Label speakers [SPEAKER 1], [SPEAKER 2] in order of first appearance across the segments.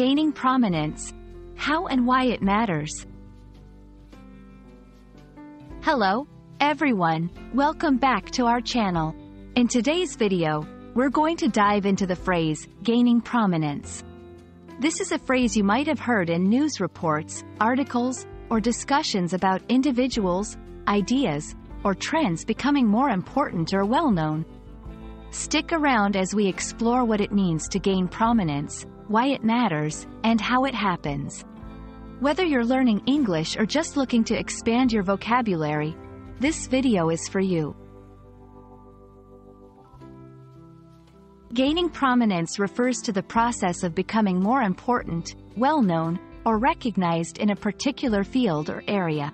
[SPEAKER 1] Gaining prominence. How and why it matters. Hello, everyone. Welcome back to our channel. In today's video, we're going to dive into the phrase, gaining prominence. This is a phrase you might have heard in news reports, articles, or discussions about individuals, ideas, or trends becoming more important or well-known. Stick around as we explore what it means to gain prominence, why it matters, and how it happens. Whether you're learning English or just looking to expand your vocabulary, this video is for you. Gaining prominence refers to the process of becoming more important, well-known, or recognized in a particular field or area.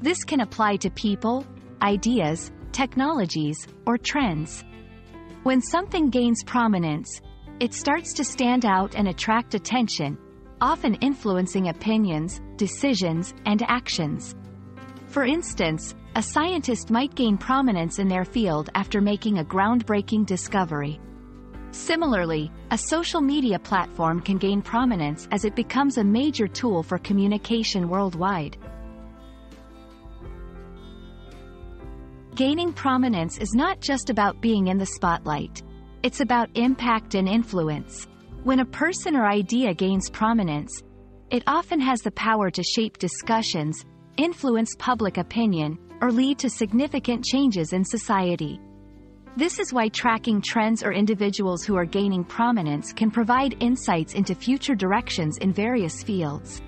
[SPEAKER 1] This can apply to people, ideas, technologies, or trends. When something gains prominence, it starts to stand out and attract attention, often influencing opinions, decisions, and actions. For instance, a scientist might gain prominence in their field after making a groundbreaking discovery. Similarly, a social media platform can gain prominence as it becomes a major tool for communication worldwide. Gaining prominence is not just about being in the spotlight. It's about impact and influence. When a person or idea gains prominence, it often has the power to shape discussions, influence public opinion, or lead to significant changes in society. This is why tracking trends or individuals who are gaining prominence can provide insights into future directions in various fields.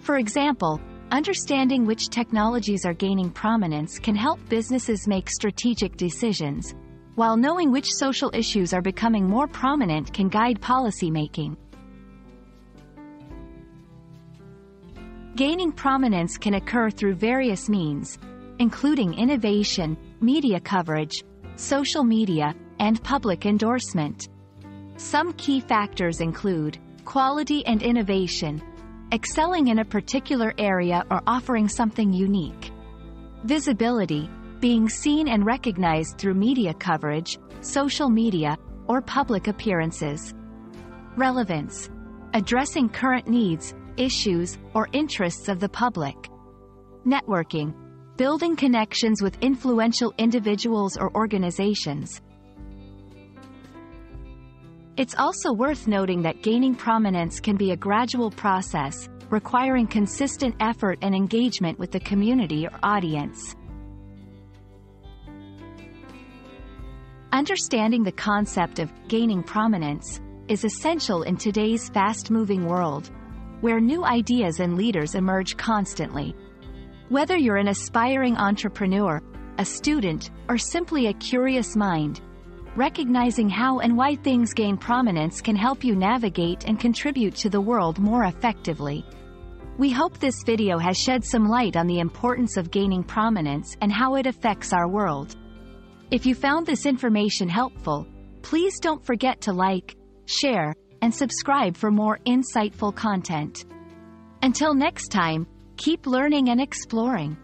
[SPEAKER 1] For example, understanding which technologies are gaining prominence can help businesses make strategic decisions, while knowing which social issues are becoming more prominent can guide policymaking. Gaining prominence can occur through various means, including innovation, media coverage, social media, and public endorsement. Some key factors include quality and innovation, excelling in a particular area or offering something unique, visibility, being seen and recognized through media coverage, social media, or public appearances. Relevance. Addressing current needs, issues, or interests of the public. Networking. Building connections with influential individuals or organizations. It's also worth noting that gaining prominence can be a gradual process, requiring consistent effort and engagement with the community or audience. Understanding the concept of gaining prominence is essential in today's fast-moving world, where new ideas and leaders emerge constantly. Whether you're an aspiring entrepreneur, a student, or simply a curious mind, recognizing how and why things gain prominence can help you navigate and contribute to the world more effectively. We hope this video has shed some light on the importance of gaining prominence and how it affects our world. If you found this information helpful, please don't forget to like, share, and subscribe for more insightful content. Until next time, keep learning and exploring.